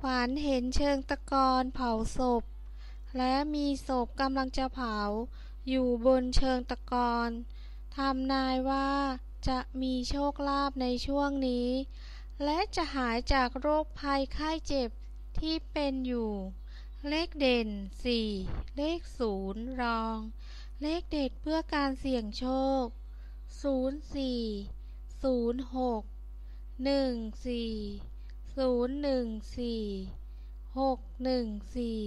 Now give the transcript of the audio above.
ฝันเห็นเชิงตะกอนเผาศพ และมีศพกำลังจะเผา อยู่บนเชิงตะกอนทำนายว่าจะมีโชคลาภในช่วงนี้ และจะหายจากโรคภัยไข้เจ็บที่เป็นอยู่ เลขเด่น 4 เลข 0 รอง เลขเด็ดเพื่อการเสี่ยงโชค 04 06 14 ศูนย์หนึ่งสี่หกหนึ่งสี่